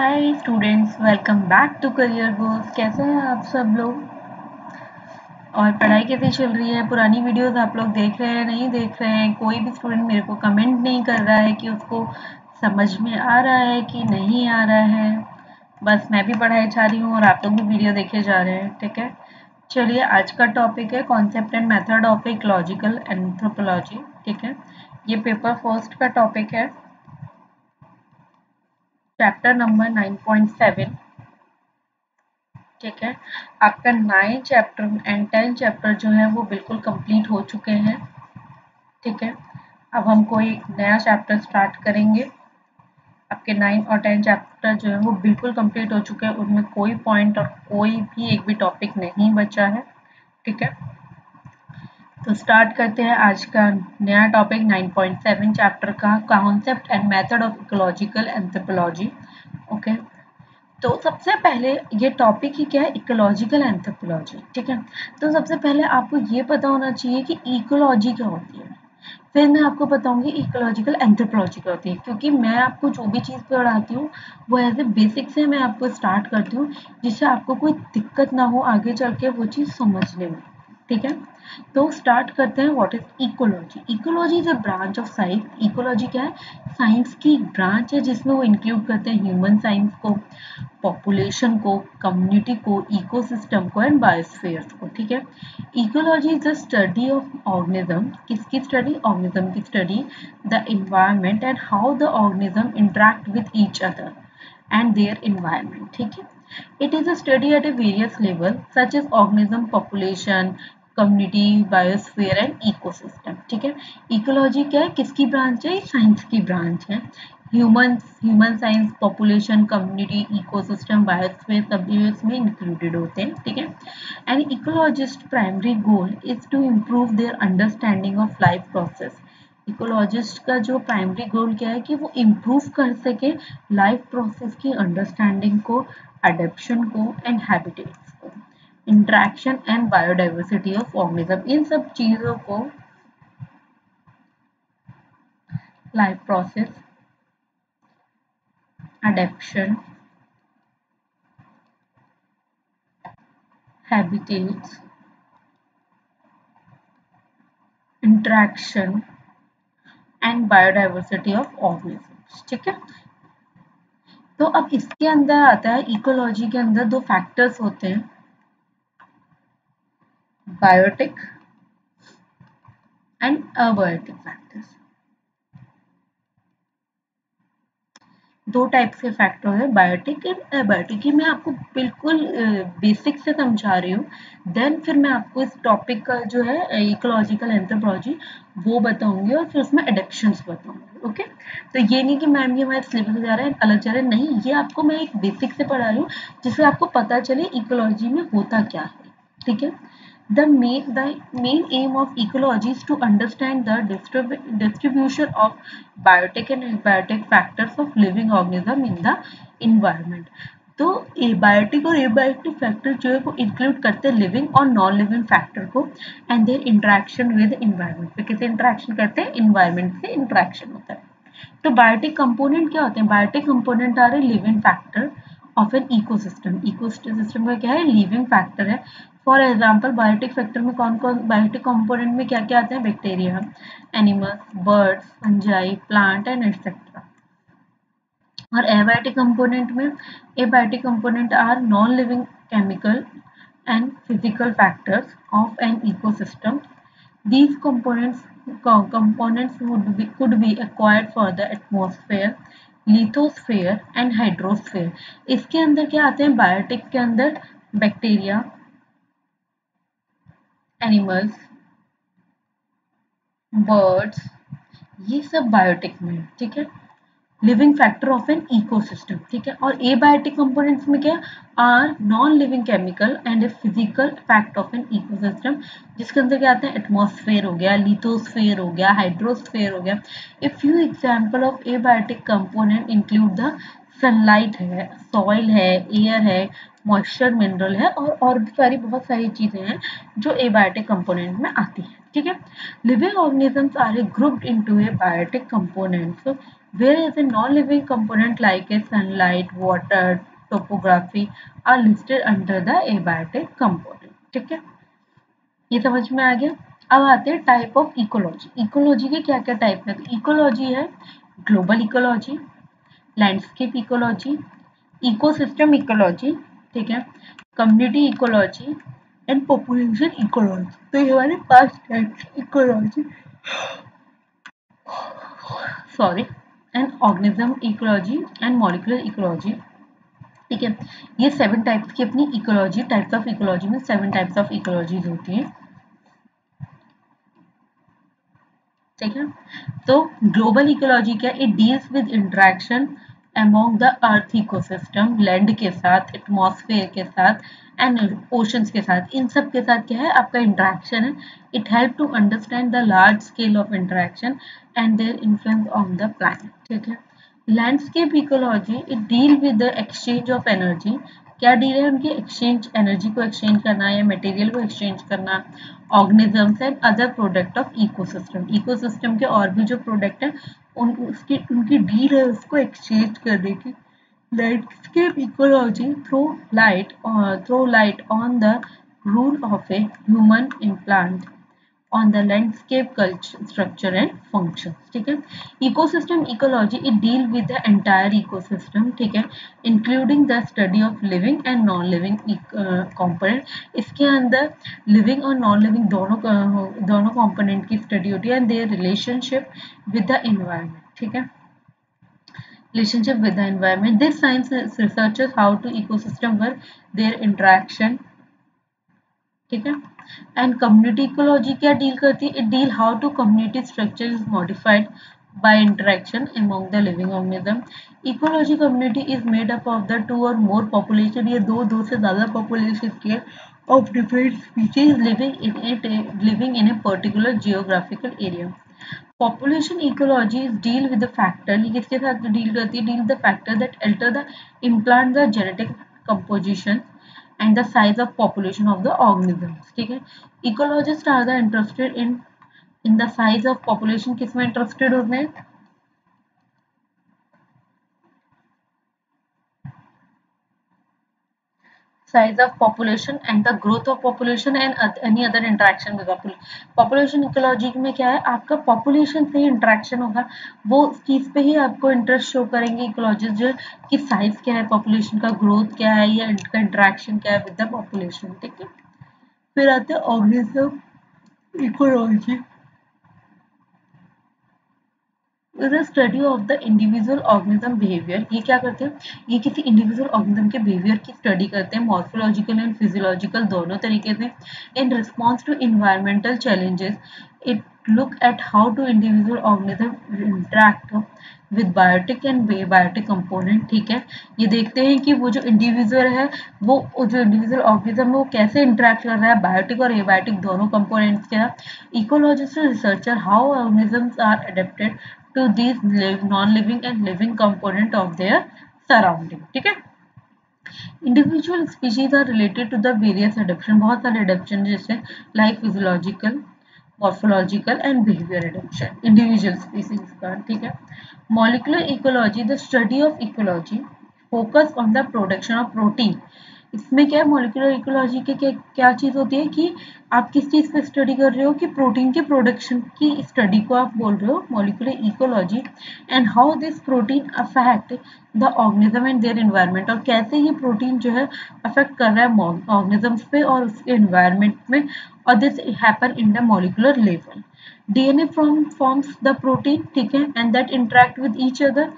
Hi students welcome back to career goals कैसे हैं आप सब लोग? और पढ़ाई कैसी चल रही है? पुरानी वीडियोस आप लोग देख रहे हैं, नहीं देख रहे हैं? कोई भी स्टूडेंट मेरे को कमेंट नहीं कर रहा है कि उसको समझ में आ रहा है कि नहीं आ रहा है। बस मैं भी पढ़ाई चाह रही हूँ और आप लोग भी वीडियो देखे जा रहे हैं, ठीक है? चलिए, आज का टॉपिक है concept and method of ecological anthropology ठीक है? ये पेपर फ़र्स्ट का टॉपिक है। चैप्टर नंबर 9.7 ठीक है? आपका nine chapter and ten chapter जो है, वो बिल्कुल कंप्लीट हो चुके हैं। ठीक है? अब हम कोई नया चैप्टर स्टार्ट करेंगे। आपके नाइन और टेन चैप्टर जो है, वो बिल्कुल कंप्लीट हो चुके हैं। उनमें कोई पॉइंट और कोई भी एक भी टॉपिक नहीं बचा है। ठीक है? तो स्टार्ट करते हैं आज का नया टॉपिक 9.7 चैप्टर का concept and method of ecological anthropology okay तो सबसे पहले ये टॉपिक ही क्या है? इकोलॉजिकल एंथ्रोपोलॉजी ठीक है? तो सबसे पहले आपको ये पता होना चाहिए कि इकोलॉजी क्या होती है। फिर मैं आपको बताऊँगी इकोलॉजिकल एंथ्रोपोलॉजी क्या होती है, क्योंकि मैं आपको जो भी चीज़ पढ़ाती हूँ, वो एज ए बेसिक से मैं आपको स्टार्ट करती हूँ, जिससे आपको कोई दिक्कत ना हो आगे चल के वो चीज़ समझने में। ठीक है? तो स्टार्ट करते हैं what is ecology ecology is a branch of science ecology क्या है? साइंस की ब्रांच है जिसमें वो इंक्लूड करते हैं ह्यूमन साइंस को पॉपुलेशन को कम्युनिटी को इकोसिस्टम को एंड बायोस्फीयर को, ठीक है? Ecology is a study of organism किसकी स्टडी ऑर्गेनिज्म की study the environment and how the organism interact with each other and their environment, ठीक है? It is a study at a various level, such as organism population community biosphere and ecosystem ठीक है? Ecology क्या है? किसकी branch है? Science की branch है। Human human science population community ecosystem biosphere सभी इसमें इंक्लूडेड होते हैं, ठीक है? And ecologist primary goal is to improve their understanding of life process ecologist का जो प्राइमरी गोल क्या है कि वो इम्प्रूव कर सके लाइफ प्रोसेस की अंडरस्टैंडिंग को अडेप्शन को and habitats interaction and biodiversity of organism इन सब चीज़ों को life process adaptation habitats interaction and biodiversity of organism ठीक है? तो अब इसके अंदर आता है इकोलॉजी के अंदर दो फैक्टर्स होते हैं। Biotic and abiotic factors. दो टाइप्स के फैक्टर है बायोटिक एंड एबायोटिक मैं आपको बिल्कुल बेसिक से समझा रही हूँ। देन फिर मैं आपको इस टॉपिक का जो है इकोलॉजिकल एंथ्रोपोलॉजी वो बताऊँगी और फिर उसमें एडिक्शंस बताऊँगी ओके तो ये नहीं कि मैम ये हमारे सिलेबस जा रहा है, अलग जा रहा है, नहीं, ये आपको मैं एक बेसिक से पढ़ा रही हूँ, जिससे आपको पता चले इकोलॉजी में होता क्या है, ठीक है? The main, the main aim of ecology is to understand the distrib distribution of biotic and abiotic factors of living organism in the environment. तो एबायोटिक और एबायोटिक फैक्टर जो है वो इंक्लूड करते हैं लिविंग और नॉन लिविंग फैक्टर को and their interaction with environment पे कैसे इंटरेक्शन करते हैं? इन्वायरमेंट से इंट्रैक्शन होता है। तो बायोटिक कंपोनेंट क्या होते हैं? बायोटिक कंपोनेंट आ रहे living factor of an ecosystem ecosystem का क्या है? लिविंग फैक्टर है। फॉर एग्ज़ाम्पल बायोटिक फैक्टर में कौन कौन बायोटिक कंपोनेंट में क्या क्या आते हैं? Bacteria animals birds fungi plant and etcetera और एबायोटिक कंपोनेंट में abiotic component are non living chemical and physical factors of an ecosystem these components components would be, could be acquired for the atmosphere lithosphere and hydrosphere इसके अंदर क्या आते हैं? Biotic के अंदर bacteria animals birds ये सब बायोटिक में ठीक है? Living factor of an ecosystem ठीक है? और ए बायोटिक कंपोनेंट्स में क्या? Are non living chemical and a physical fact of an ecosystem जिसके अंदर क्या आते हैं? एटमोसफेयर हो गया लिथोस्फेयर हो गया हाइड्रोस्फेयर हो गया। A few example of abiotic component include the sunlight है सॉइल है एयर है मॉइस्चर मिनरल है और और भी सारी बहुत सारी चीज़ें हैं जो एबायोटिक कंपोनेंट में आती हैं ठीक है? Living organisms are a grouped into a biotic components whereas a non-living component like a sunlight, water, topography are listed under the abiotic component. ठीक है? ये समझ में आ गया? अब आते हैं टाइप ऑफ़ इकोलॉजी इकोलॉजी के क्या क्या टाइप है तो इकोलॉजी है global ecology landscape ecology ecosystem ecology ठीक है? Community ecology and population ecology तो ये हमारे types ecology sorry and organism ecology and molecular ecology ठीक है? ये सेवन टाइप्स की अपनी इकोलॉजी टाइप्स ऑफ़ इकोलॉजी में सेवन टाइप्स ऑफ़ इकोलॉजीज होती हैं। ठीक है? तो ग्लोबल इकोलॉजी क्या? It deals with interaction among the earth ecosystem land के साथ एटमॉस्फेयर के साथ एंड ओशंस के साथ। इन सब के साथ क्या है? आपका इंटरेक्शन है। It help to understand the large scale of interaction and their influence on the planet ठीक है? Landscape ecology it deal with the exchange of energy क्या डील है उनकी? एक्सचेंज एनर्जी को एक्सचेंज करना या मटेरियल को एक्सचेंज करना। Organisms and other product of ecosystem ecosystem के और भी जो प्रोडक्ट है उन, उसकी, उनकी डील है, उसको एक्सचेंज कर दी थी landscape ecology through light through light on the rule of a human implant on the landscape culture structure and functions ठीक है ecosystem ecology it deal with the entire ecosystem ठीक है including the study of living and non living uh, component इसके अंदर living और non living दोनों uh, दोनों component की study होती है and their relationship with the environment ठीक है relationship with the environment. This science researches how to ecosystem work, their interaction. ठीक है एंड कम्युनिटी इकोलॉजी क्या डील करती है it deal how to community structure is modified by interaction among the living organism ecology community is made up of the two or more population ये दो दो से ज़्यादा population के of different species living in it living in a particular geographical area population ecology is deal with the factor ये किसके साथ deal करती है deal the factor that alter the implant the genetic composition and the size of population of the organisms ठीक है ecologists are the interested in in the size of population किसमें interested होते हैं size of population and the growth of population and any other interaction with population population ecology में क्या है आपका population से ही interaction होगा वो चीज़ पे ही आपको इंटरेस्ट शो करेंगे इकोलॉजिस्ट जो कि साइज़ क्या है पॉपुलेशन का ग्रोथ क्या है या इनका इंटरेक्शन क्या है विद द पॉपुलेशन ठीक है फिर आते हैं organism ecology the study of the individual organism behaviour ये क्या करते हैं? ये किसी इंडिविजुअल ऑर्गेनिज्म के बिहेवियर की स्टडी करते हैं मॉर्फोलॉजिकल एंड फिजियोलॉजिकल दोनों तरीके से। In response to environmental challenges it look at how to individual organism interact with biotic and abiotic component, ठीक है? ये देखते हैं कि वो जो इंडिविजुअल है, वो जो इंडिविजुअल ऑर्गेनिज्म है, वो कैसे इंटरेक्ट कर रहा है बायोटिक और एबायोटिक दोनों कंपोनेंट्स के साथ। Ecologist researcher how organisms are adapted to these live, non-living and living component of their surrounding ठीक है? Individual species are related to the various adaptation बहुत सारे एडेप्शन जैसे like physiological morphological and behaviour adaptation individual species का ठीक है? Molecular ecology the study of ecology focus on the production of protein इसमें क्या है मोलिकुलर इकोलॉजी के क्या क्या चीज़ होती है कि आप किस चीज़ पे स्टडी कर रहे हो कि प्रोटीन के प्रोडक्शन की स्टडी को आप बोल रहे हो molecular ecology and how this protein affect the organism and their environment और कैसे ये प्रोटीन जो है अफेक्ट कर रहा है ऑर्गेनिजम्स पे और उसके इन्वायरमेंट में? और this happen in the molecular level DNA from forms the protein ठीक है? And that interact with each other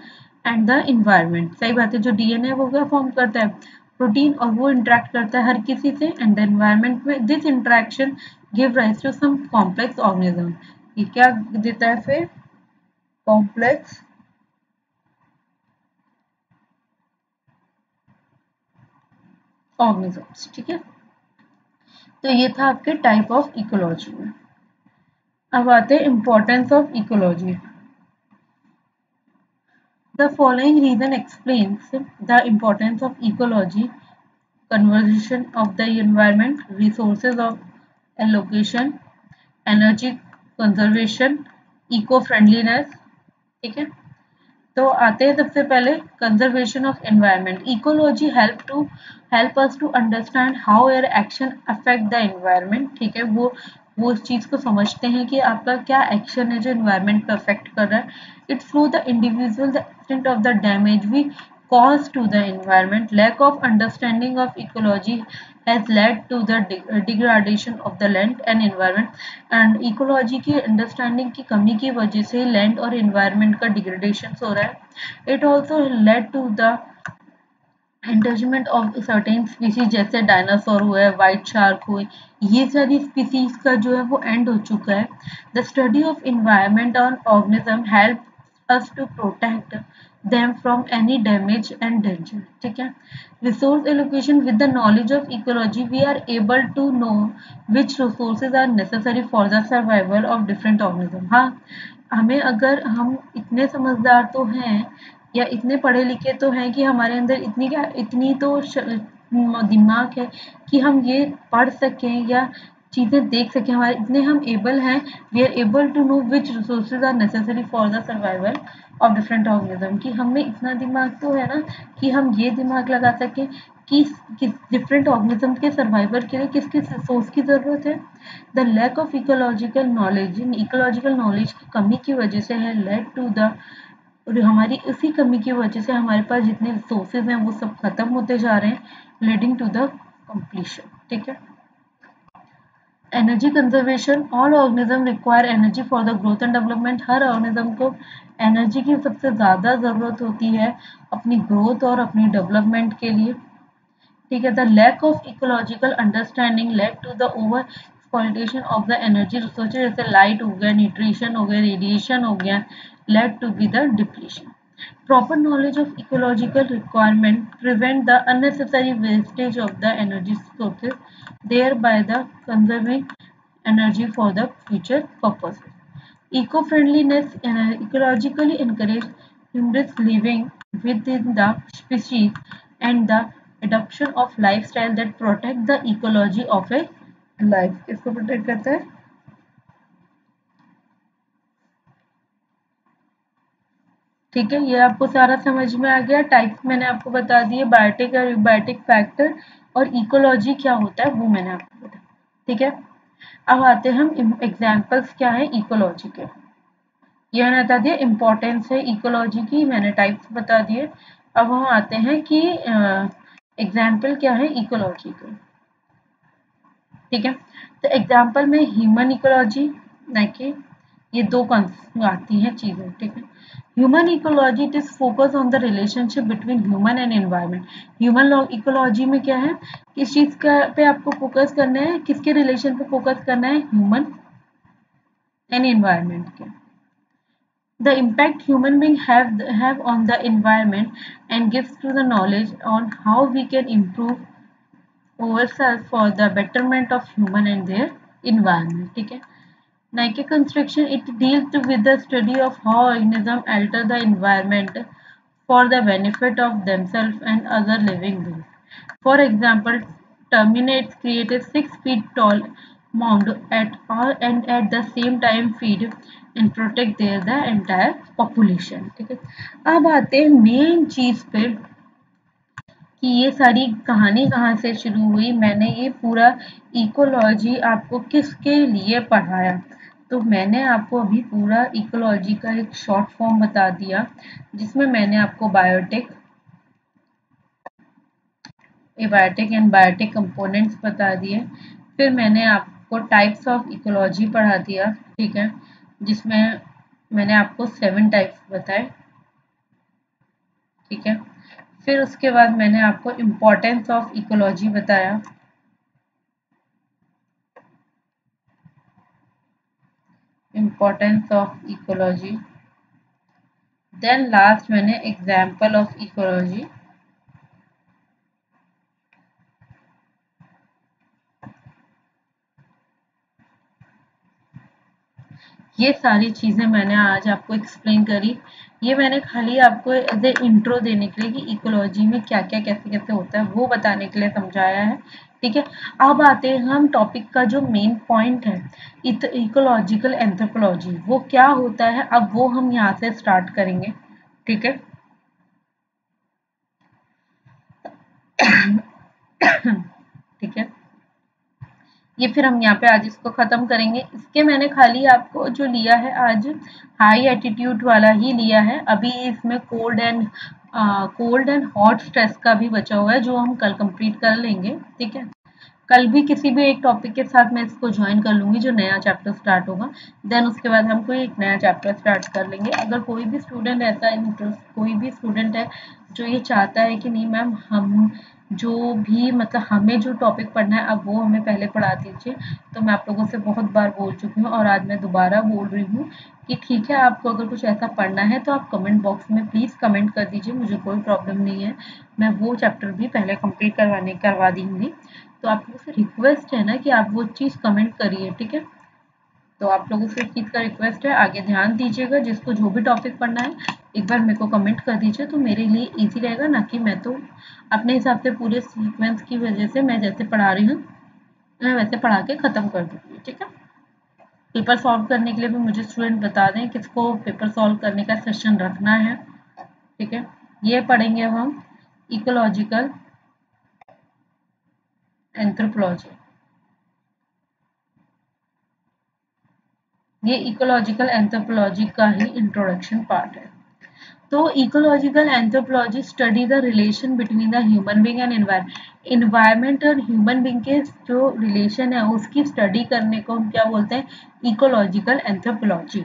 and the environment सही बात है, जो डीएनए वो क्या फॉर्म करता है? प्रोटीन और वो इंटरेक्ट करता है हर किसी से एंड एनवायरमेंट में this interaction give rise to some complex organism ये क्या देता है फिर? कॉम्प्लेक्स ऑर्गेनिजम्स ठीक है? तो ये था आपके टाइप ऑफ़ इकोलॉजी में। अब आते हैं importance of ecology The following reason explains the importance of ecology, conservation of the environment, resources of allocation, conservation eco friendliness ठीक है तो आते हैं सबसे पहले conservation of environment ecology help to help us to understand how our action affect the environment ठीक है वो वो उस चीज़ को समझते हैं कि आपका क्या एक्शन है जो इन्वायरमेंट को अफेक्ट कर रहा है। It through the individual of the damage we cause to the environment lack of understanding of ecology has led to the degradation of the land and environment and ecology की understanding की कमी की वजह से land और environment का degradation हो रहा है। It also led to the endangerment of certain species जैसे डायनासोर हुए वाइट शार्क हुए ये सारी स्पीसीज का जो है वो एंड हो चुका है। The study of environment on organism help us to protect them from any damage and danger ठीक है? Resource allocation with the knowledge of ecology we are able to know which resources are necessary for the survival of different organism हाँ हमें अगर हम इतने समझदार तो हैं या इतने पढ़े लिखे तो हैं कि हमारे अंदर इतनी क्या, इतनी तो दिमाग है कि हम ये पढ़ सकें या चीज़ें देख सकें। हमारे, इतने हम एबल हैं। We are able to know which resources are necessary for the survival of different organism कि हमें इतना दिमाग तो है ना कि हम ये दिमाग लगा सकें कि किस डिफरेंट ऑर्गेनिज्म के सर्वाइवल के लिए किस किस रिसोर्स की ज़रूरत है। The lack of ecological knowledge in ecological knowledge की कमी की वजह से है लेड टू द और हमारी इसी कमी की वजह से हमारे पास जितने रिसोर्सेज हैं, वो सब खत्म होते जा रहे हैं लीडिंग टू द कंप्लीशन ठीक है? Energy conservation all organism require energy for the growth and development her organism को एनर्जी की सबसे ज़्यादा ज़रूरत होती है अपनी ग्रोथ और अपनी डेवलपमेंट के लिए, ठीक है? The lack of ecological understanding led to the over exploitation of the energy resources जैसे लाइट हो गया न्यूट्रिशन हो गया रेडिएशन हो गया Led to be the depletion proper knowledge of ecological requirement prevent the unnecessary wastage of the energy sources thereby the conserving energy for the future purposes. Eco-friendliness ecologically encourage human living within the species and the adoption of lifestyle that protect the ecology of a life. इसको protect करता है ठीक है, ये आपको सारा समझ में आ गया। टाइप्स मैंने आपको बता दिए बायोटिक और बायोटिक फैक्टर और इकोलॉजी क्या होता है, वो मैंने आपको बताया। ठीक है? अब आते हैं हम एग्जाम्पल्स क्या है इकोलॉजी के। ये मैंने बता दिया इम्पोर्टेंस है इकोलॉजी की, मैंने टाइप्स बता दिए अब हम आते हैं कि एग्ज़ाम्पल क्या है इकोलॉजी के। ठीक है? तो एग्ज़ाम्पल में ह्यूमन इकोलॉजी कि ये दो कंस आती हैं चीज़ें, ठीक है? Human ecology it is focus on the relationship between human and environment human ecology में क्या है? किस चीज़ का पे आपको फोकस करना है? किसके रिलेशन पे फोकस करना है? ह्यूमन एंड एनवायरमेंट के. The impact human being have on the environment and gives to the knowledge on how we can improve our self for the betterment of human and their environment ठीक है? Nike construction it deals with the study of how organisms alter the environment for the benefit of themselves and other living beings. For example, terminates create a six feet tall mound at all and at the same time feed and protect their the entire population. ठीक है अब आते हैं main चीज़ पे कि ये सारी कहानी कहाँ से शुरू हुई मैंने ये पूरा इकोलॉजी आपको किसके लिए पढ़ाया तो मैंने आपको अभी पूरा इकोलॉजी का एक शॉर्ट फॉर्म बता दिया, जिसमें मैंने आपको biotech abiotic and biotic components बता दिए। फिर मैंने आपको टाइप्स ऑफ़ इकोलॉजी पढ़ा दिया, ठीक है, जिसमें मैंने आपको सेवन टाइप्स बताए, ठीक है। फिर उसके बाद मैंने आपको इम्पोर्टेंस ऑफ़ इकोलॉजी बताया। Importance of ecology. Then last मैंने example of ecology. ये सारी चीज़ें मैंने आज आपको एक्सप्लेन करी। ये मैंने खाली आपको एज ए इंट्रो देने के लिए कि इकोलॉजी में क्या क्या कैसे कैसे होता है, वो बताने के लिए समझाया है। ठीक है? अब आते हैं हम टॉपिक का जो मेन पॉइंट है इकोलॉजिकल एंथ्रोपोलॉजी वो क्या होता है? अब वो हम यहाँ से स्टार्ट करेंगे, ठीक है? ठीक है? ये फिर हम यहाँ पे आज इसको ख़त्म करेंगे। इसके मैंने खाली आपको जो लिया है आज हाई एटीट्यूड वाला ही लिया है। अभी इसमें cold and cold and hot stress का भी बचा हुआ है, जो हम कल कंप्लीट कर लेंगे, ठीक है? कल भी किसी भी एक टॉपिक के साथ मैं इसको ज्वाइन कर लूँगी, जो नया चैप्टर स्टार्ट होगा। देन उसके बाद हम कोई एक नया चैप्टर स्टार्ट कर लेंगे। अगर कोई भी स्टूडेंट ऐसा इंटरेस्ट कोई भी स्टूडेंट है, जो ये चाहता है कि नहीं मैम हम जो भी मतलब हमें जो टॉपिक पढ़ना है, अब वो हमें पहले पढ़ा दीजिए। तो मैं आप लोगों से बहुत बार बोल चुकी हूँ और आज मैं दोबारा बोल रही हूँ कि ठीक है, आपको अगर कुछ ऐसा पढ़ना है तो आप कमेंट बॉक्स में प्लीज़ कमेंट कर दीजिए, मुझे कोई प्रॉब्लम नहीं है। मैं वो चैप्टर भी पहले कंप्लीट करवाने, करवा दूँगी। तो आप लोगों से रिक्वेस्ट है ना कि आप वो चीज़ कमेंट करिए, ठीक है? तो आप लोगों से इस चीज़ का रिक्वेस्ट है, आगे ध्यान दीजिएगा, जिसको जो भी टॉपिक पढ़ना है, एक बार मेरे को कमेंट कर दीजिए तो मेरे लिए इजी रहेगा, ना कि मैं तो अपने हिसाब से पूरे सीक्वेंस की वजह से मैं जैसे पढ़ा रही हूँ, मैं वैसे पढ़ा के ख़त्म कर दूँगी, ठीक है? पेपर सॉल्व करने के लिए भी मुझे स्टूडेंट बता दें, किसको पेपर सॉल्व करने का सेशन रखना है, ठीक है? ये पढ़ेंगे हम इकोलॉजिकल एंथ्रोपोलॉजी ये इकोलॉजिकल एंथ्रोपोलॉजी का ही इंट्रोडक्शन पार्ट है। तो ecological anthropology study the relation between the human being and environment और ह्यूमन बींग के जो रिलेशन है, उसकी स्टडी करने को हम क्या बोलते हैं? Ecological anthropology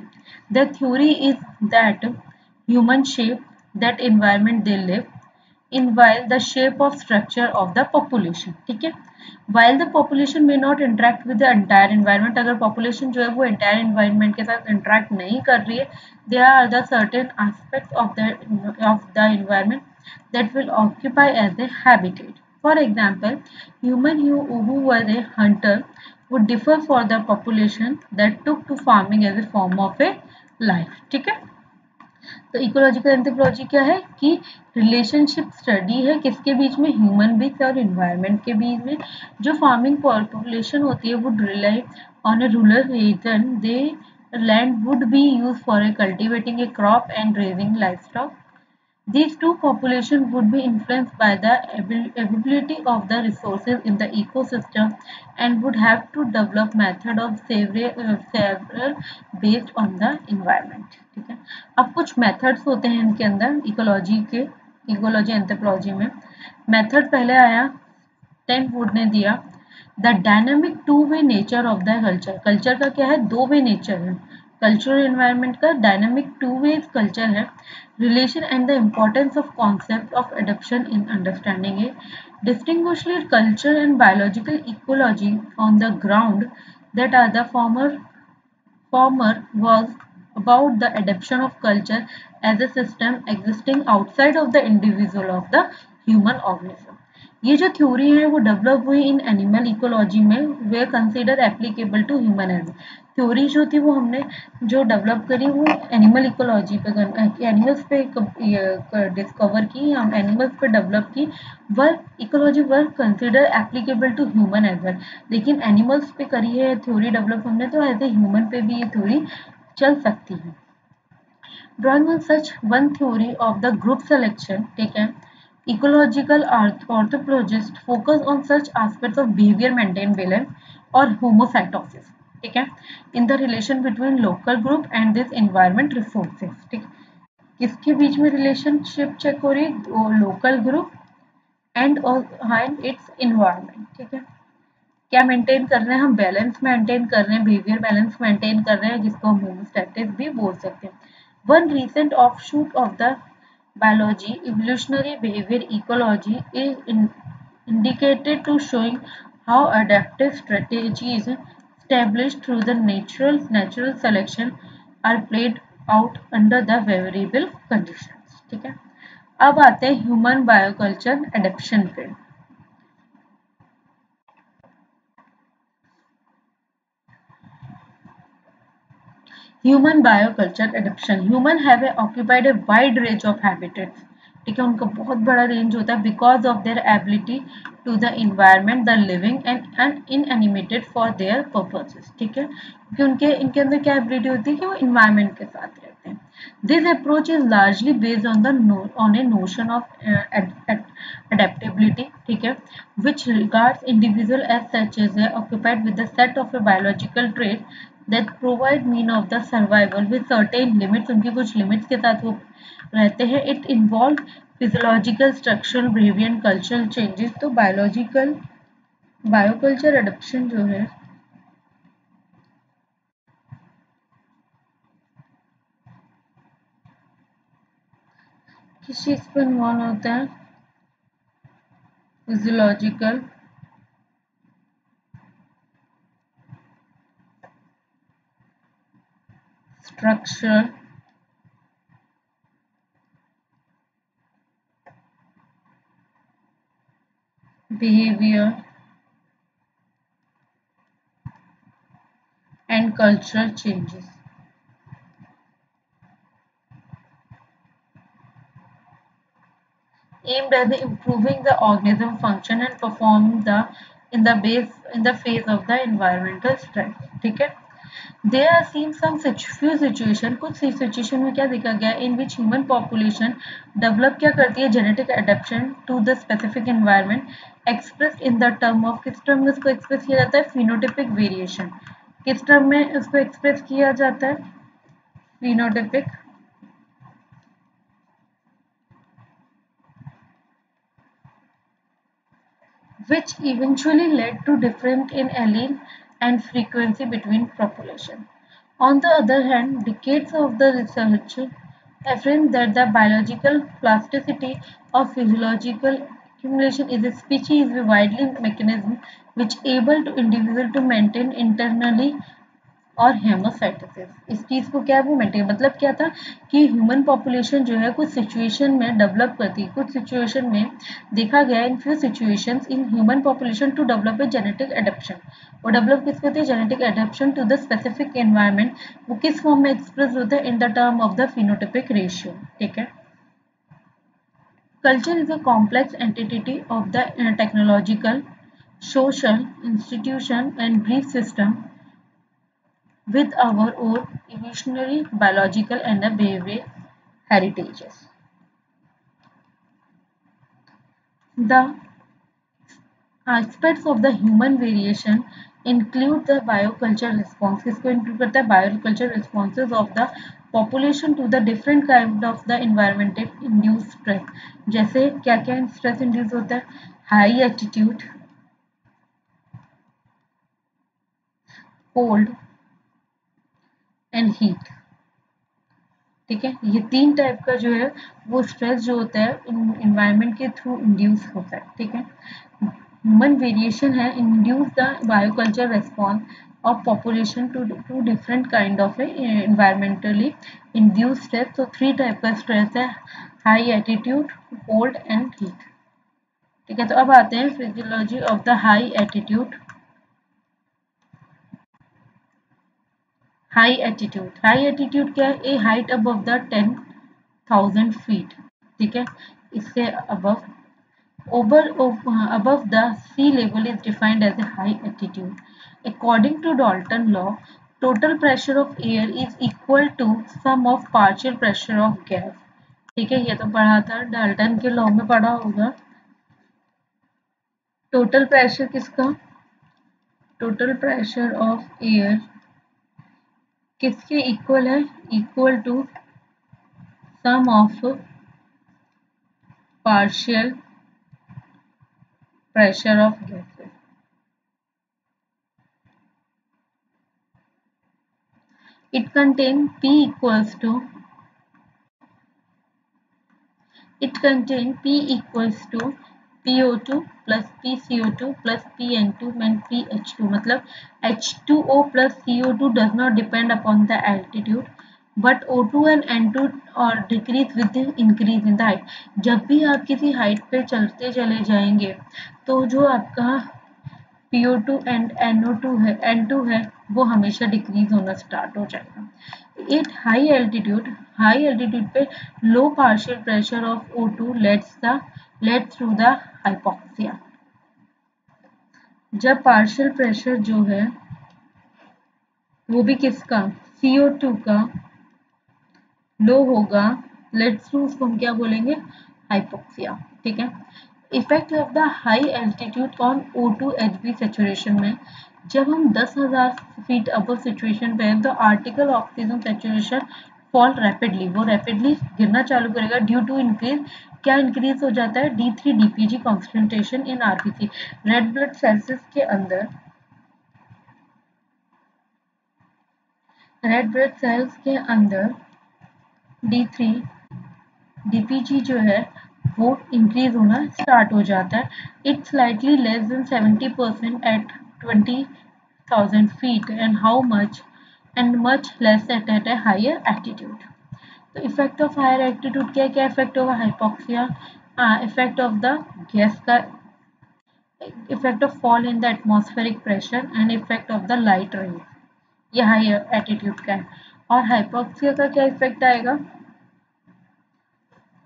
the theory is that human shape that environment they live in while the shape of structure of the population ठीक है while the population may not interact with the entire environment अगर population जो है वो entire environment के साथ interact नहीं कर रही है they are the certain aspect of the of the occupy as a habitat. For example, human who, who were a hunter would differ for the population that took to farming as a form of a life. ठीक है तो ecological anthropology क्या है? कि relationship study है, किसके बीच में? ह्यूमन बीच और इन्वायरमेंट के बीच में। जो फ़ार्मिंग पॉपुलेशन होती है would rely on a rural region they land would be use for a cultivating a crop and raising life stock These two populations would be influenced by the availability of the resources in the ecosystem and would have to develop method of several, uh, based on the environment. ठीक है अब कुछ methods होते हैं इनके अंदर ecology के ecology anthropology में मेथड पहले आया टेन वुड ने दिया the dynamic two way nature of the culture culture का क्या है दो वे नेचर है कल्चरल एनवायरनमेंट का डायनामिक टू वेज कल्चर है relation and the importance of concept of adaptation in understanding a distinguishingly culture and biological ecology on the ground that are the former former was about the adoption of culture as a system existing outside of the individual of the human organism ये जो theory है, वो develop हुई in animal ecology में were consider applicable to human as theory जो थी वो हमने जो डेवलप करी वो एनिमल इकोलॉजी पे एनिमल्स पे डिस्कवर की, हम एनिमल्स पे डेवलप की work ecology work consider applicable to human as well लेकिन एनिमल्स पे करी है, थ्योरी डेवलप हमने तो एज ए ह्यूमन पे भी ये थ्योरी चल सकती है। Drawing on such one theory of the group selection ठीक है, ecological orthopologists focus on such aspects of behavior maintain balance or homocytosis ठीक है? In the relation between local group and this environment resources ठीक? किसके बीच में relationship check हो रही है? Local group and and its environment ठीक है? क्या मेंटेन कर रहे हैं हम? बैलेंस मेंटेन कर रहे हैं बिहेवियर बैलेंस मेंटेन कर रहे हैं, जिसको हम होमोस्टैटिस भी बोल सकते हैं। One recent offshoot of the evolutionary behavior, ecology is in, indicated to showing how adaptive strategies established through the natural natural selection are played out under the variable conditions. ठीक है अब आते हैं ह्यूमन बायोकल्चर एडेप्शन पे human bioculture adaptation human have occupied a wide range of habitats ठीक है उनका बहुत बड़ा रेंज होता है because of their ability to the environment the living and in animated for their purposes ठीक है? क्योंकि उनके, इनके अंदर क्या एबिलिटी होती है कि वो इन्वायरमेंट के साथ रहते हैं। This approach is largely based on the on a notion of adaptability, ठीक है? Which regards as such as they occupied with the set of a biological trait that provide mean of the survival with certain limits उनकी कुछ limits के साथ वो रहते हैं। It involve physiological structure behaviour cultural changes तो biological bioculture adaption जो है, किस चीज़ पर इन्वॉल्व होता है? Physiological structural behavior and cultural changes. aimed at improving the organism function and perform the in the base in the face of the environmental stress ठीक है Are seen some few situation कुछ situation में क्या देखा गया in which human population develop क्या करती है genetic adaptation to the specific environment expressed in the term of किस term में इसको express किया जाता है phenotypic variation किस term में इसको express किया जाता है phenotypic which eventually led to difference in allele and frequency between population. On the other hand, decades of the research affirm that the biological plasticity of physiological accumulation is a species with widely mechanism which able to individual to maintain internally और हेमोसाइटोसिस इस चीज़ को क्या वो maintain मतलब क्या था कि human population जो है कुछ सिचुएशन में डेवलप करती, कुछ सिचुएशन में देखा गया in few situations in human population to develop a genetic adaptation वो डेवलप किस करती है? Genetic adaptation to the specific environment वो किस फॉर्म में एक्सप्रेस होता है? In the term of the phenotypic ratio ठीक है? Culture is a complex entity of the technological, social institution and belief system. with our own evolutionary, biological and behavioral heritages. The aspects of the human variation include the bioculture response. इसको include करता है bioculture responses of the population to the different kind of the environmental induced stress. जैसे क्या क्या stress induce होता है high altitude, cold, and heat ठीक है? ये तीन टाइप का जो है, वो स्ट्रेस जो होता है इन्वायरमेंट के थ्रू इंड्यूस होता है, ठीक है? ह्यूमन वेरिएशन है induce the bioculture response of population to to different kind of environmentally induce stress तो थ्री टाइप का स्ट्रेस है high altitude cold and heat ठीक है? तो अब आते हैं physiology of the high altitude high altitude high altitude क्या है? A height above the ten thousand feet ठीक है? इससे above over above the sea level is defined as a high altitude according to Dalton law total pressure of air is equal to sum of partial pressure of gas ठीक है? ये तो पढ़ा था Dalton के लॉ में पढ़ा होगा। टोटल प्रेशर किसका? टोटल प्रेशर ऑफ़ एयर किसके इक्वल है? Equal to sum of partial pressure of gases it contain P equals to it contain P equals to PO2 plus PCO2 plus PN2 and PH2 मतलब H2O plus CO2 does not depend upon the altitude but O2 and N2 और with the increase in the height जब भी आप किसी height पे चलते चले जाएँगे तो जो आपका PO2 एंड NO2 है N2 है वो हमेशा डिक्रीज होना स्टार्ट हो जाएगा at high altitude high altitude पे low partial pressure of O2 let's the led through the hypoxia. जब पार्शियल प्रेशर जो है वो भी किसका? CO2 का लो होगा। लेट्स टू उसको हम क्या बोलेंगे? हाइपोक्सिया ठीक है? Effect of the high altitude on O2 HB saturation में जब हम 10,000 फीट अबव सिचुएशन पे हैं तो arterial oxygen saturation fall rapidly वो रैपिडली गिरना चालू करेगा ड्यू टू इंक्रीज क्या इंक्रीज हो जाता है? D three DPG concentration in RBC red blood cells के अंदर रेड ब्लड सेल्स के अंदर D three D P G जो है, वो इंक्रीज होना स्टार्ट हो जाता है. It's slightly less than seventy percent at twenty thousand feet and how much and much less at at a higher altitude तो इफ़ेक्ट ऑफ़ हायर एटीट्यूड क्या क्या इफ़ेक्ट होगा hypoxia effect of the gas का effect of fall in the atmospheric pressure and effect of the light rays ये higher attitude का है। और hypoxia का क्या इफ़ेक्ट आएगा?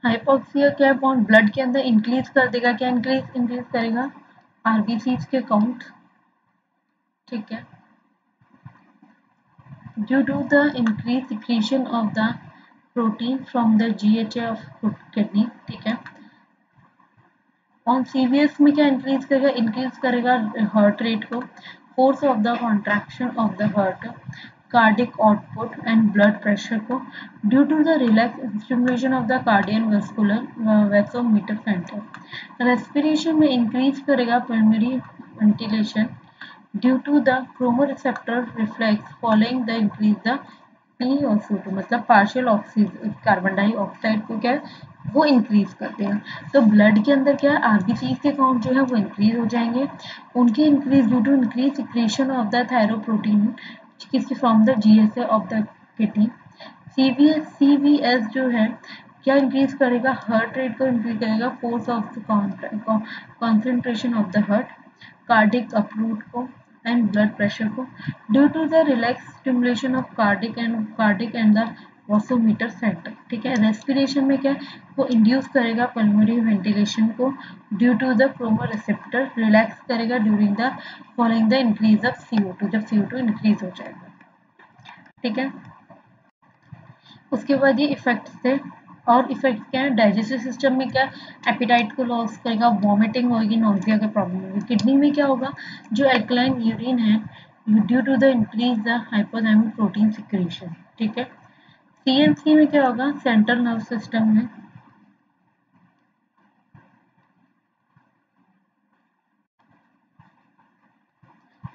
हाइपोक्सिया क्या पॉइंट ब्लड के अंदर इंक्रीज कर देगा? क्या इंक्रीज इंक्रीज करेगा? आरबीसीज के काउंट ठीक है। Due to the increase secretion of the protein from the GHA of kidney ठीक है ऑन सीवीएस में क्या इंक्रीज करेगा इंक्रीज करेगा हार्ट रेट को force of the contraction of the heart cardiac output and blood pressure को due to the relaxed stimulation of the cardiac vascular uh, vasometer center respiration में increase करेगा pulmonary ventilation due to the chromoreceptor reflex following the increase, the PaO2 मतलब partial oxygen carbon dioxide को क्या है? वो increase करते हैं। तो ब्लड के अंदर क्या है? आरबीसी के काउंट जो है वो इंक्रीज हो जाएँगे। उनके increase due to increase secretion of the thyroprotein किसकी from the GSA of the kidney CVS S जो है, क्या इंक्रीज करेगा? हार्ट रेट को इंक्रीज करेगा। Force of the concentration of the heart cardiac uproot को। एंड ब्लड प्रेशर को due to the relax stimulation of cardiac and cardiac and the vasomotor centre ठीक है? रेस्पिरेशन में क्या वो इंड्यूस करेगा पल्मोनरी वेंटिलेशन को due to the promo receptor relax करेगा during the following the increase of CO2 जब CO2 इंक्रीज हो जाएगा, ठीक है? उसके बाद ये इफ़ेक्ट से और इफ़ेक्ट क्या है? डाइजेस्टिव सिस्टम में क्या एपिटाइट को लॉस करेगा? वॉमिटिंग होगी नोजिया के प्रॉब्लम होगी। किडनी में क्या होगा? जो एल्कलाइन यूरिन है due to the increase the hypothymic protein secretion ठीक है? सीएनसी में क्या होगा? सेंट्रल नर्व सिस्टम में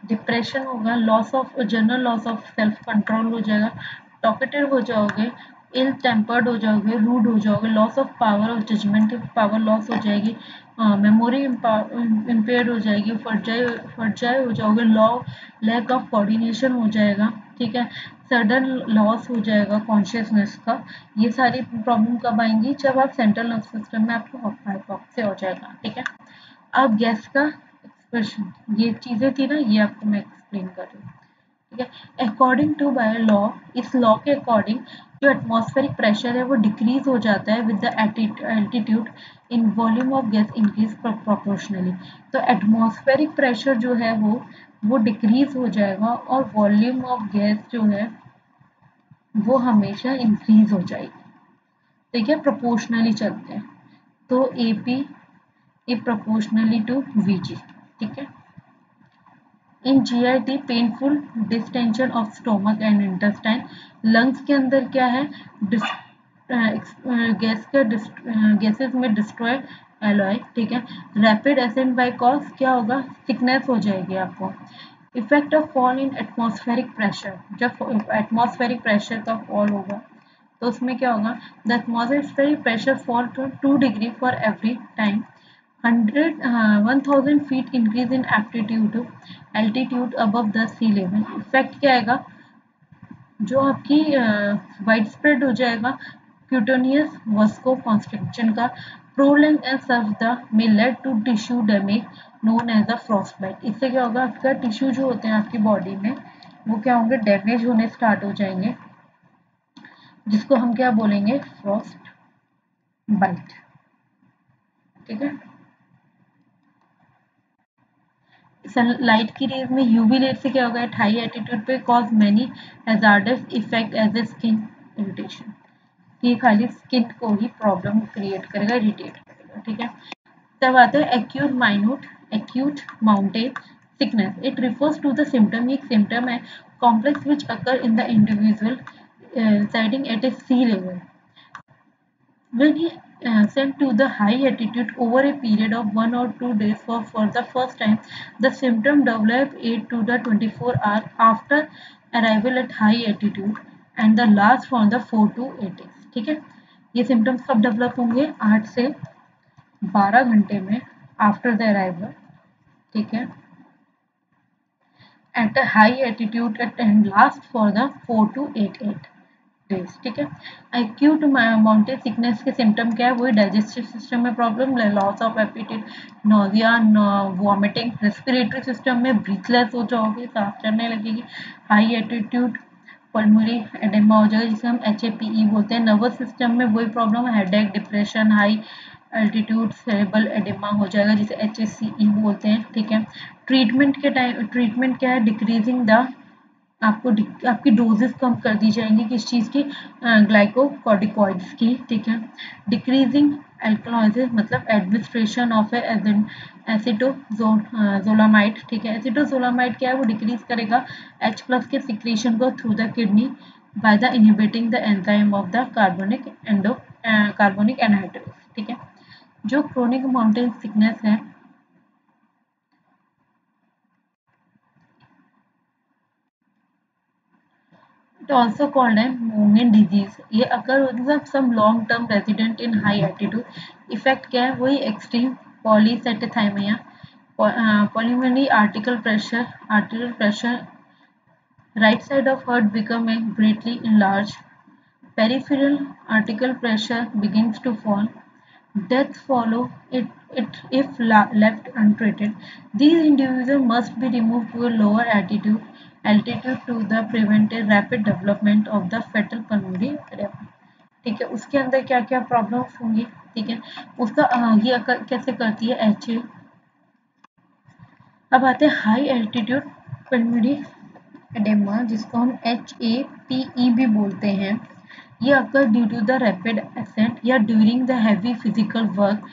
डिप्रेशन होगा loss of general loss of self control हो जाएगा। टॉकेटिव हो जाओगे इल टेम्पर्ड हो जाओगे रूड हो जाओगे loss of power of judgement power loss हो जाएगी मेमोरी इम्पेयर्ड हो जाएगी फर्जाई फर्जाई हो जाओगे लॉ लैक ऑफ़ कोऑर्डिनेशन हो जाएगा, ठीक है? सडन लॉस हो जाएगा कॉन्शियसनेस का, ये सारी प्रॉब्लम कब आएँगी? जब आप सेंट्रल नर्व सिस्टम में आपको हाइपॉक्सिया से हो जाएगा, ठीक है? अब गैस का एक्सप्रेशन ये चीज़ें थी ना, ये आपको मैं एक्सप्लेन कर रही हूँ है। अकॉर्डिंग टू बाय लॉ इस लॉ के अकॉर्डिंग जो एटमॉस्फेरिक प्रेशर है, वो डिक्रीज हो जाता है with the altitude in volume of gas increase proportionally तो एटमॉस्फेरिक प्रेशर जो है वो वो डिक्रीज हो जाएगा और वॉल्यूम ऑफ़ गैस जो है, वो हमेशा इंक्रीज हो जाएगी। ठीक है प्रोपोर्शनली चलते हैं। तो A P A proportionally to V G ठीक है? In G I T painful distension of stomach and intestine lungs के अंदर क्या है? गैस का गैसेस में डिस्ट्रॉय एलॉय ठीक है? रैपिड एसेंट बाय कॉज क्या होगा? थिकनेस हो जाएगी आपको। Effect of fall in atmospheric pressure जब एटमॉस्फेरिक प्रेशर का फॉल होगा तो उसमें क्या होगा? The atmospheric pressure fall to two degree for every time hundred one thousand feet increase in aptitude altitude above the sea level effect क्या आएगा? जो आपकी वाइड uh, स्प्रेड हो जाएगा क्यूटोनियस वस्को कॉन्स्ट्रक्शन का। Prolonged and सर्वदा may lead to tissue damage known as a frostbite. इससे क्या होगा? आपका टिश्यू जो होते हैं आपकी बॉडी में वो क्या होंगे? डैमेज होने स्टार्ट हो जाएँगे जिसको हम क्या बोलेंगे? फ्रॉस्ट बाइट ठीक है? लाइट की रेज में यूवी रेज से क्या होगा एट हाई एटीट्यूड पे cause many hazardous effect as a skin irritation ये खाली स्किन को ही प्रॉब्लम क्रिएट करेगा इरिटेट करेगा ठीक है? तब आता है acute minute acute mountain sickness. It refers to the symptom. एक symptom है which occur in the individual uh, residing at a sea level. When he sent to the high altitude over a period of one or two days for, for the first time, the symptom develop 8 to the 24 hours after arrival at high altitude and the last for the 4 to 8 days. ठीक है ये symptoms कब develop होंगे 8 से 12 घंटे में after the arrival ठीक है at a high altitude and last for the 4 to 8 8 days ठीक है? एक्यूट माउंटेन सिकनेस के सिम्टम क्या है? वही डाइजेस्टिव सिस्टम में problem loss of appetite nausea vomiting respiratory system में ब्रीथलेस हो जाओगे, सांस चढ़ने लगेगी हाई एटीट्यूड पल्मोरी एडेमा हो जाएगा, जिसे हम एच बोलते हैं। नर्वस सिस्टम में वही प्रॉब्लम है headache depression high altitude cerebral oedema हो जाएगा, जिसे एच बोलते हैं, ठीक है? ट्रीटमेंट के टाइम ट्रीटमेंट क्या है? डिक्रीजिंग द आपको आपकी डोजेस कम कर दी जाएँगी किस चीज़ की? ग्लाइकोकॉर्टिकॉइड्स की, ठीक है? डिक्रीजिंग एल्कोलाइसिस मतलब एडमिनिस्ट्रेशन ऑफ़ एसिटोजोलामाइड ठीक है? एसिटोजोलामाइड क्या है? वो डिक्रीज करेगा एच प्लस के सिक्रेशन को through the kidney by the inhibiting the enzyme of the carbonic endo carbonic anhydrase ठीक है? जो क्रोनिक माउंटेन सिकनेस है It also called a movement disease. ये अगर मतलब some long term resident in high altitude. Effect क्या है वही extreme polycythemia, pulmonary arterial pressure, arterial pressure. Right side of heart become a greatly enlarged. Peripheral arterial pressure begins to fall. Death follow it, it if left untreated. These individuals must be removed to a lower altitude altitude to the prevented rapid development of the fetal pulmonary ठीक है, उसके अंदर क्या क्या problems होंगी? ठीक है, उसका ये कैसे करती है एच अब आते हैं हाई एल्टीट्यूड पल्मोनरी एडेमा जिसको हम एच ए पी ई भी बोलते हैं। ये occur due to the rapid ascent या during the heavy physical work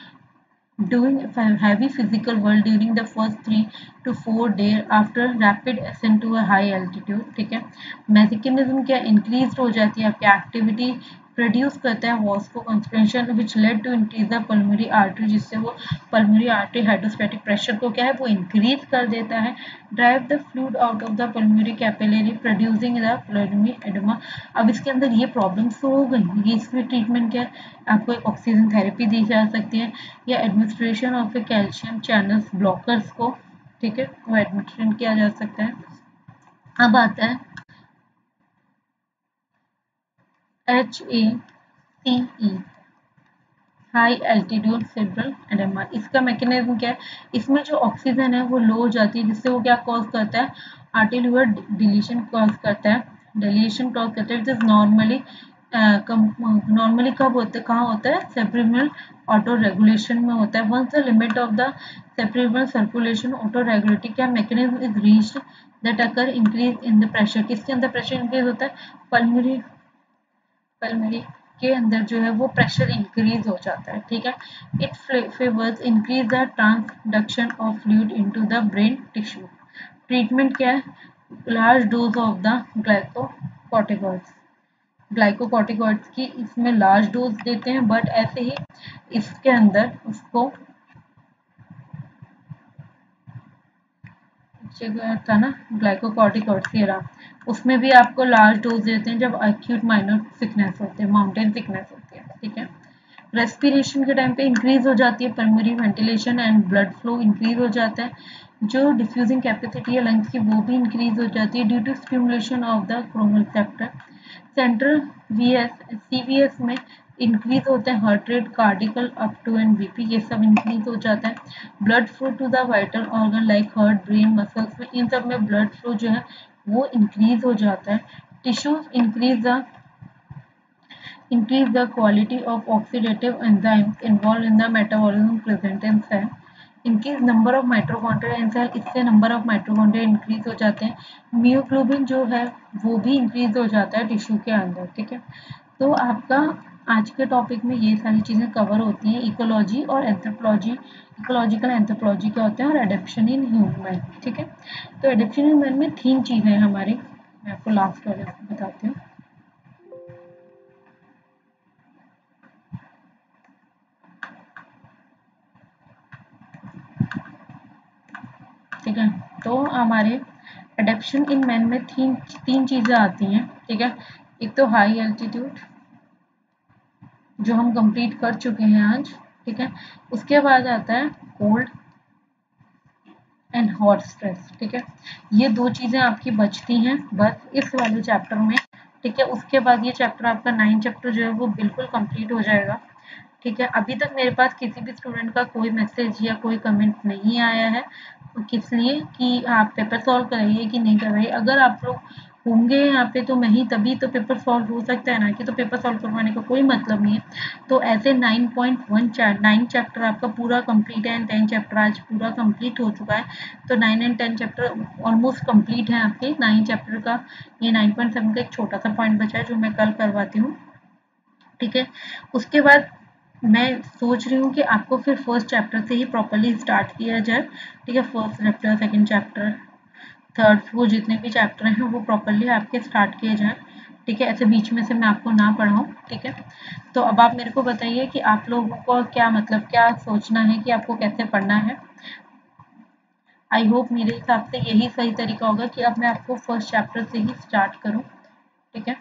doing heavy physical work during the first three to four days after rapid ascent to a high altitude ठीक है mechanism क्या increase हो जाती है आपकी activity produce करता है vaso concentration which led to increase the pulmonary artery जिससे वो पल्मोनरी आर्टरी हाइड्रोस्टैटिक प्रेशर को क्या है, वो इंक्रीज कर देता है drive the fluid out of the pulmonary capillary producing the pulmonary oedema अब इसके अंदर ये प्रॉब्लम्स तो हो गई, ये इसमें ट्रीटमेंट क्या है? आपको एक ऑक्सीजन थेरेपी दी जा सकती है, या administration of a calcium channels blockers को, ठीक है, वो एडमिनिस्ट्रेशन किया जा सकता है। अब आता है H A C E high altitude cerebral oedema इसका मैकेनिज्म क्या है? इसमें जो ऑक्सीजन है, वो लो हो जाती है, जिससे वो क्या कॉज करता है? आर्टिल्यूर डिलीशन कॉज करता है। डिलीशन कॉज करता है विच इज़ नॉर्मली नॉर्मली कब होता कहाँ होता है? सेप्रिमल ऑटो रेगुलेशन में होता है। Once the limit of the cerebral circulation auto regulatory क्या mechanism is reached that occur increase in the pressure किसके अंदर प्रेशर इंक्रीज होता है? पल्मोनरी पल्मोनरी के अंदर जो है वो प्रेशर इंक्रीज हो जाता है, ठीक है? It favours increase the transduction of fluid into the brain tissue treatment क्या है? Large dose of the glucocorticoids glucocorticoids की इसमें लार्ज डोज देते हैं बट ऐसे ही इसके अंदर उसको था ना रहा उसमें भी आपको लार्ज डोज देते हैं जब एक्यूट माइनर सिकनेस होते हैं माउंटेन सिकनेस होती है, ठीक है? रेस्पिरेशन के टाइम पे इंक्रीज हो जाती है pulmonary ventilation and blood flow increase हो जाता है, जो डिफ्यूजिंग कैपेसिटी है लंग्स की, वो भी इंक्रीज हो जाती है due to stimulation of the chemoreceptor central V S C V S में इंक्रीज होता है heart rate cardiac output and BP ये सब इंक्रीज हो जाता है। Blood flow to the vital organ like heart brain muscles में इन सब में ब्लड फ्लो जो है, वो इंक्रीज हो जाता है। Tissues increase the the quality of oxidative enzymes involved in the metabolism present in cell increase number of mitochondria in cell इससे नंबर ऑफ़ माइट्रोकॉन्ड्रिया इंक्रीज हो जाते हैं। म्यूग्लोबिन जो है, वो भी इंक्रीज हो जाता है टिश्यू के अंदर, ठीक है? तो आपका आज के टॉपिक में ये सारी चीज़ें कवर होती हैं इकोलॉजी और एंथ्रोपोलॉजी इकोलॉजिकल एंथ्रोपोलॉजी क्या होते हैं? और एडेप्शन इन ह्यूमन ठीक है? तो एडेप्शन इन ह्यूमन में तीन चीज़ें हैं हमारी। मैं आपको लास्ट वाले बताती हूँ। ठीक है? तो हमारे एडेप्शन इन मैन में तीन तीन चीज़ें आती हैं, ठीक है? एक तो हाई एल्टीट्यूड जो हम कंप्लीट कर चुके हैं आज, ठीक है? उसके बाद आता है कोल्ड एंड हॉट स्ट्रेस ठीक है? ये दो चीज़ें आपकी बचती हैं, बस इस वाले चैप्टर में, ठीक है? उसके बाद ये चैप्टर आपका नाइन चैप्टर जो है वो बिल्कुल कंप्लीट हो जाएगा, ठीक है? अभी तक मेरे पास किसी भी स्टूडेंट का कोई मैसेज या कोई कमेंट नहीं आया है, किस लिए कि आप पेपर सॉल्व कराइए कि नहीं कराइए? अगर आप लोग होंगे यहाँ पे तो मैं ही, तभी तो पेपर सॉल्व हो सकता है ना, कि तो पेपर सॉल्व करवाने का को कोई मतलब नहीं है। तो ऐसे 9.1 चार नाइन चैप्टर आपका पूरा कंप्लीट है एंड टेन चैप्टर आज पूरा कंप्लीट हो चुका है। तो nine and ten chapter almost complete है आपके नाइन चैप्टर का, ये 9.7 का एक छोटा सा पॉइंट बचा है, जो मैं कल करवाती हूँ। ठीक है? उसके बाद मैं सोच रही हूँ कि आपको फिर फ़र्स्ट चैप्टर से ही प्रॉपरली स्टार्ट किया जाए। ठीक है? First chapter second chapter third वो जितने भी चैप्टर हैं, वो प्रॉपरली आपके स्टार्ट किए जाएँ। ठीक है? ऐसे बीच में से मैं आपको ना पढ़ाऊँ, ठीक है? तो अब आप मेरे को बताइए कि आप लोगों को क्या मतलब क्या सोचना है कि आपको कैसे पढ़ना है? आई होप मेरे हिसाब से यही सही तरीका होगा कि अब मैं आपको फ़र्स्ट चैप्टर से ही स्टार्ट करूँ, ठीक है?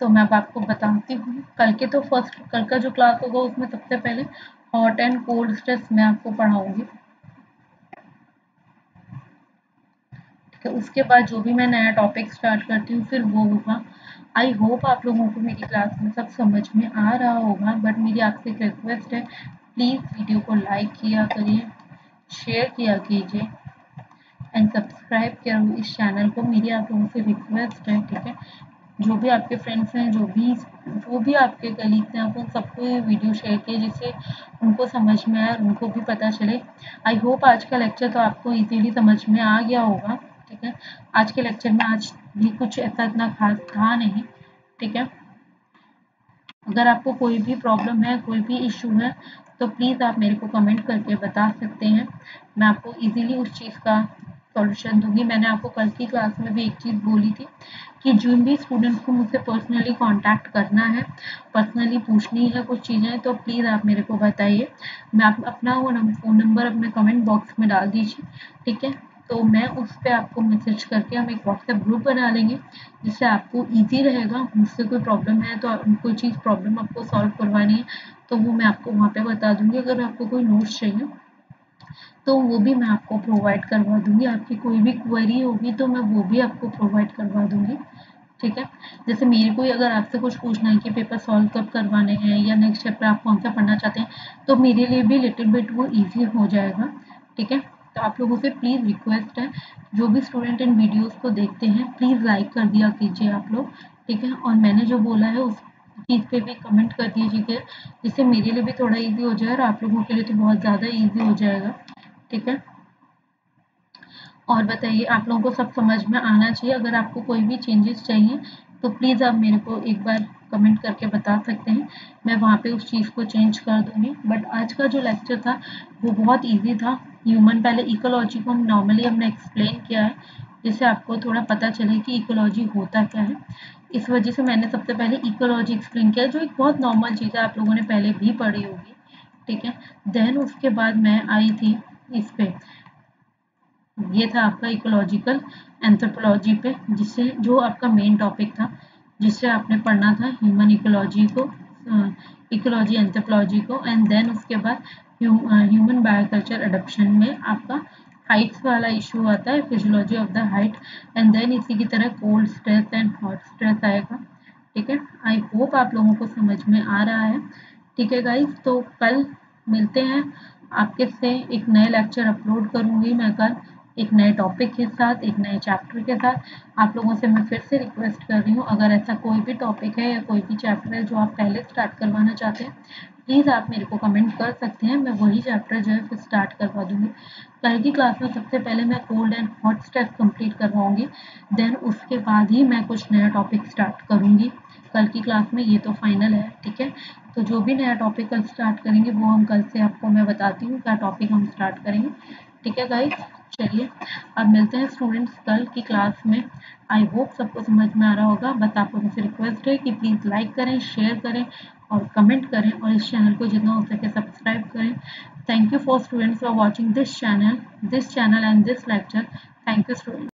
तो मैं अब आपको बताती हूँ। कल के तो फ़र्स्ट कल का जो क्लास होगा, उसमें सबसे पहले हॉट एंड कोल्ड स्ट्रेस मैं आपको पढ़ाऊँगी। तो उसके बाद जो भी मैं नया टॉपिक स्टार्ट करती हूँ, फिर वो होगा। आई होप आप लोगों को मेरी क्लास में सब समझ में आ रहा होगा बट मेरी आपसे एक रिक्वेस्ट है प्लीज़ वीडियो को लाइक किया करिए शेयर किया कीजिए एंड सब्सक्राइब किया। इस चैनल को मेरी आप लोगों से रिक्वेस्ट है, ठीक है? जो भी आपके फ्रेंड्स हैं, जो भी जो भी आपके कलीग्स हैं, आप उन सबको ये वीडियो शेयर किए, जिससे उनको समझ में आए और उनको भी पता चले। आई होप आज का लेक्चर तो आपको इजीली समझ में आ गया होगा। ठीक है? आज के लेक्चर में आज भी कुछ ऐसा इतना खास था नहीं, ठीक है? अगर आपको कोई भी प्रॉब्लम है, कोई भी इशू है तो प्लीज़ आप मेरे को कमेंट करके बता सकते हैं। मैं आपको इजीली उस चीज़ का सॉल्यूशन दूँगी। मैंने आपको कल की क्लास में भी एक चीज़ बोली थी कि जिन भी स्टूडेंट्स को मुझसे पर्सनली कांटेक्ट करना है पर्सनली पूछनी है कुछ चीज़ें तो प्लीज़ आप मेरे को बताइए। मैं आप अपना वो फ़ोन नंबर अपने कमेंट बॉक्स में डाल दीजिए, ठीक है? तो मैं उस पर आपको मैसेज करके हम एक व्हाट्सएप ग्रुप बना लेंगे, जिससे आपको इजी रहेगा, मुझसे कोई प्रॉब्लम है तो कोई चीज़ प्रॉब्लम आपको सॉल्व करवानी है तो वो मैं आपको वहाँ पे बता दूँगी, अगर आपको कोई नोट्स चाहिए तो वो भी मैं आपको प्रोवाइड करवा दूँगी। आपकी कोई भी क्वेरी होगी तो मैं वो भी आपको प्रोवाइड करवा दूँगी, ठीक है? जैसे मेरे को अगर आपसे कुछ पूछना है कि पेपर सॉल्व कब करवाने हैं या नेक्स्ट चैप्टर आप कौन सा पढ़ना चाहते हैं तो मेरे लिए भी लिटिल बिट वो ईजी हो जाएगा, ठीक है? तो आप लोगों से प्लीज़ रिक्वेस्ट है। जो भी स्टूडेंट इन वीडियोस को देखते हैं प्लीज़ लाइक कर दिया कीजिए आप लोग, ठीक है? और मैंने जो बोला है, उस चीज़ पे भी कमेंट कर दीजिए जिससे मेरे लिए भी थोड़ा इजी हो जाए और आप लोगों के लिए तो बहुत ज़्यादा इजी हो जाएगा, ठीक है? और बताइए, आप लोगों को सब समझ में आना चाहिए। अगर आपको कोई भी चेंजेस चाहिए तो प्लीज़ आप मेरे को एक बार कमेंट करके बता सकते हैं। मैं वहाँ पे उस चीज़ को चेंज कर दूँगी। बट आज का जो लेक्चर था, वो बहुत इजी था। ह्यूमन पहले इकोलॉजी को हम नॉर्मली हमने एक्सप्लेन किया है, जिससे आपको थोड़ा पता चले कि इकोलॉजी होता क्या है। इस वजह से मैंने सबसे पहले इकोलॉजी एक्सप्लेन किया, जो एक बहुत नॉर्मल चीज़ है, आप लोगों ने पहले भी पढ़ी होगी, ठीक है? देन उसके बाद मैं आई थी इस पे। ये था आपका इकोलॉजिकल एंथ्रोपोलॉजी पे, जिससे जो आपका मेन टॉपिक था, जिससे आपने पढ़ना था ह्यूमन इकोलॉजी को इकोलॉजी एंथ्रोपोलॉजी को। एंड देन उसके बाद ह्यूमन बायोकल्चर एडप्शन में आपका हाइट्स वाला इशू आता है physiology of the height and then इसी की तरह cold stress and hot stress आएगा, ठीक है? आई होप आप लोगों को समझ में आ रहा है, ठीक है गाइज़ तो कल मिलते हैं, आपके से एक नए लेक्चर अपलोड करूँगी मैं कल, एक नए टॉपिक के साथ, एक नए चैप्टर के साथ। आप लोगों से मैं फिर से रिक्वेस्ट कर रही हूँ, अगर ऐसा कोई भी टॉपिक है या कोई भी चैप्टर है जो आप पहले स्टार्ट करवाना चाहते हैं प्लीज़ आप मेरे को कमेंट कर सकते हैं, मैं वही चैप्टर जो है फिर स्टार्ट करवा दूँगी। कल की क्लास में सबसे पहले मैं cold and hot step complete करवाऊँगी then उसके बाद ही मैं कुछ नया टॉपिक स्टार्ट करूँगी। कल की क्लास में ये तो फाइनल है, ठीक है? तो जो भी नया टॉपिक कल स्टार्ट करेंगे, वो हम कल से आपको मैं बताती हूँ, क्या टॉपिक हम स्टार्ट करेंगे। ठीक है गाइज़ चलिए, अब मिलते हैं स्टूडेंट्स कल की क्लास में। आई होप सबको समझ में आ रहा होगा, बस आपको मुझसे रिक्वेस्ट है कि प्लीज़ लाइक करें शेयर करें और कमेंट करें और इस चैनल को जितना हो सके सब्सक्राइब करें. Thank you for students for watching this channel this channel and this lecture thank you student